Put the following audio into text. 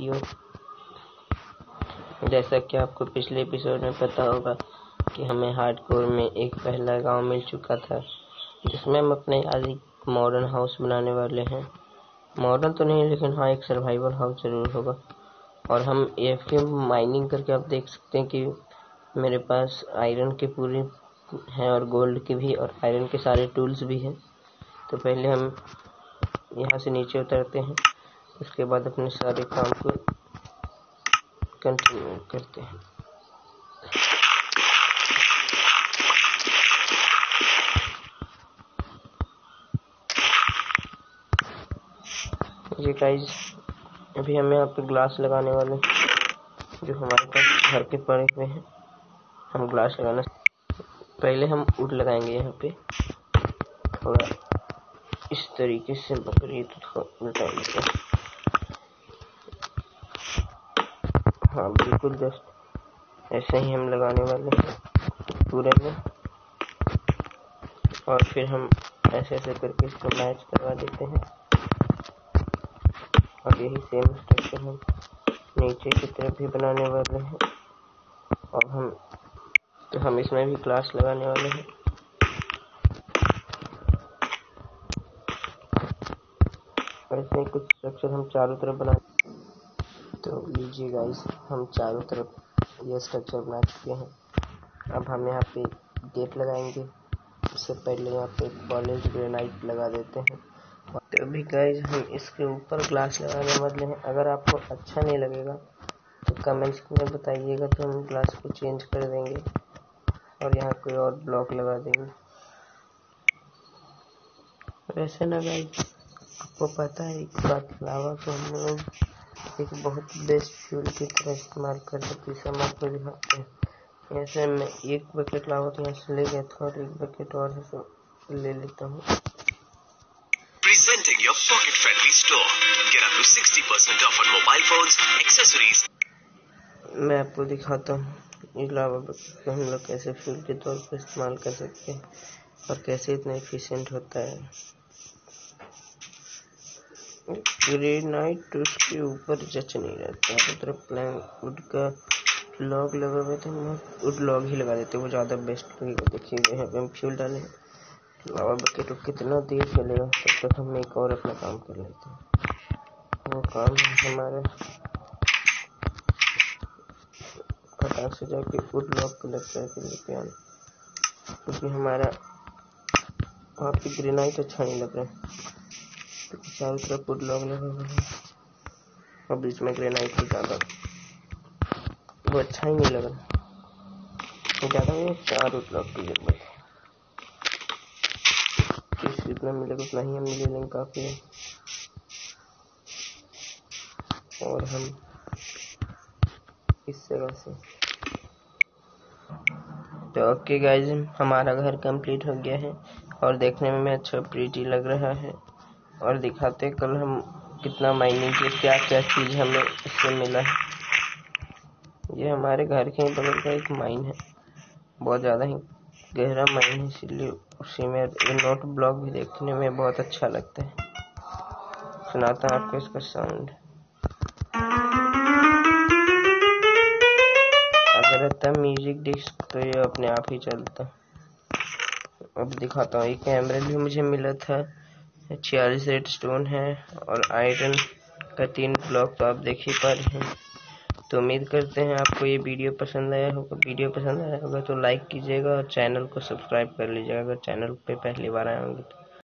Video. जैसा कि आपको पिछले एपिसोड में पता होगा कि हमें हार्डकोर में एक पहला गाँव मिल चुका था, जिसमें हम अपने आदि मॉडर्न हाउस बनाने वाले हैं। मॉडर्न तो नहीं, लेकिन हाँ एक सर्वाइवल हाउस ज़रूर होगा। और हम एफ़ के माइनिंग करके आप देख सकते हैं कि मेरे पास आयरन के पूरी हैं और गोल्ड के भी और आयरन के सारे टूल्स भी हैं। तो पहले हम यहाँ से नीचे उतरते हैं। उसके बाद अपने सारे काम को कंटिन्यू करते हैं। ये गाइस अभी हम यहाँ पे ग्लास लगाने वाले जो हमारे पास घर के पड़े हुए हैं। हम ग्लास लगाना पहले हम उड लगाएँगे यहाँ पे। थोड़ा इस तरीके से बकरी तो थोड़ा उल्टाएँगे। हाँ बिल्कुल जस्ट ऐसे ही हम लगाने वाले हैं पूरे में। और फिर हम ऐसे ऐसे करके इसको मैच करवा देते हैं। और यही सेम स्ट्रक्चर हम नीचे की तरफ़ भी बनाने वाले हैं। और हम तो हम इसमें भी क्लास लगाने वाले हैं। ऐसे कुछ स्ट्रक्चर हम चारों तरफ़ बना तो लीजिए गाइस हम चारों तरफ़ ये स्ट्रक्चर बना चुके हैं। अब हम यहाँ पे गेट लगाएँगे। उससे पहले यहाँ पे कॉलेज ग्रेनाइट लगा देते हैं। तो अभी गाइस हम इसके ऊपर ग्लास लगाने वाले हैं। अगर आपको अच्छा नहीं लगेगा तो कमेंट्स में बताइएगा तो हम ग्लास को चेंज कर देंगे। और यहाँ कोई और ब्लॉक लगा देंगे। वैसे ना गाइस आपको पता है एक बात लावा को हम लोग एक बहुत बेस्ट फ्यूल की तरह इस्तेमाल कर सकते हैं हम आपको दिखाते हैं ऐसे मैं एक बकेट लावा तो यहाँ से ले गया था और एक बकेट और ले लेता हूँ Presenting your pocket-friendly store. Get up to 60% off on mobile phones, accessories. मैं आपको दिखाता हूँ इस लावा बकेट को हम लोग कैसे फ्यूल के तौर पर इस्तेमाल कर सकते हैं और कैसे इतना एफिशिएंट होता है ग्रेनाइट उसके ऊपर जच नहीं रहता है। तरफ़ प्लैंक वुड का लॉग लगा हुआ था हम वुड लॉग ही लगा देते वो ज़्यादा बेस्ट देखिए यहाँ पे हम फ्यूल डालें। लावा बकेट कितना देर चलेगा, तब तक हम एक और अपना काम कर लेते हैं। वो काम हमारा फटाक से जाके वुड लॉग को लगता है फिर क्योंकि हमारा वहाँ पे ग्रेनाइट अच्छा नहीं लग रहा है। चारों तरफ़ वुड लॉग लगे हुए हैं और बीच में ग्रेनाइट ही ज़्यादा वो अच्छा ही नहीं लग रहा। ज़्यादा नहीं चार वुड लॉग की ज़रूरत है जिस जितना मिलेगा उतना ही हम ले लेंगे काफ़ी। है और हम इस जगह से। तो ओके गाइज़ हमारा घर कंप्लीट हो गया है। और देखने में अच्छा प्रीटी लग रहा है। और दिखाते कल हम कितना माइनिंग किए, क्या क्या चीज़ हमें इससे मिला है। ये हमारे घर के बगल का एक माइन है। बहुत ज़्यादा ही गहरा माइन है, इसीलिए उसी में नोट ब्लॉक भी देखने में बहुत अच्छा लगता है। सुनाता हूँ आपको इसका साउंड अगर रहता म्यूज़िक डिस्क तो ये अपने आप ही चलता। अब दिखाता हूँ, ये कैमरा भी मुझे मिला था। छियालीस रेड स्टोन है और आयरन का तीन ब्लॉक तो आप देख ही पा रहे हैं। तो उम्मीद करते हैं आपको ये वीडियो पसंद आया होगा। वीडियो पसंद आया होगा तो लाइक कीजिएगा और चैनल को सब्सक्राइब कर लीजिएगा। अगर चैनल पे पहली बार आए होंगे तो